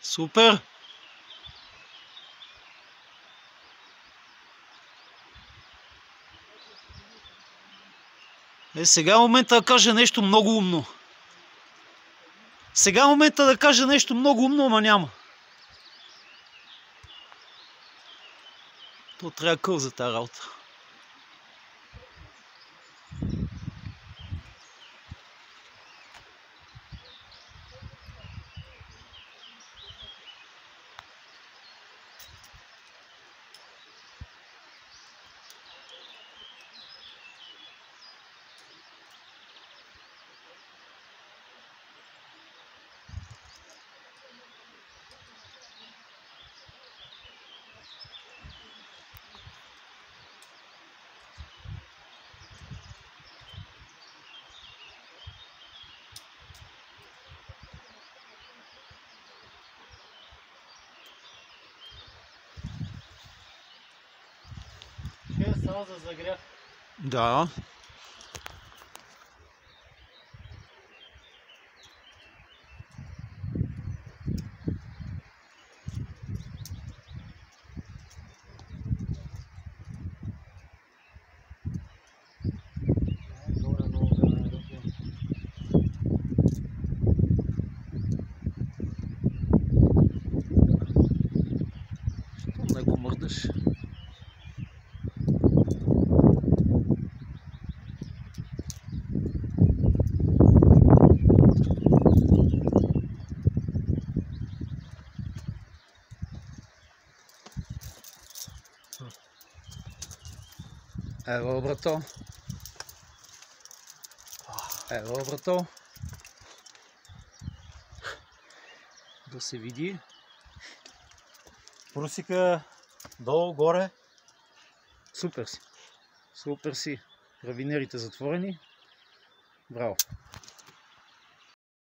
Super. Е, сега е момента да каже нещо много умно. Сега е момента да каже нещо много умно, ама няма. То трябва къл за тази работа. Сразу загряз. Да. Like one more dish. Ево, брато. Ево, брато. Да се види. Прусика долу, горе. Супер си. Супер си. Равинерите затворени. Браво.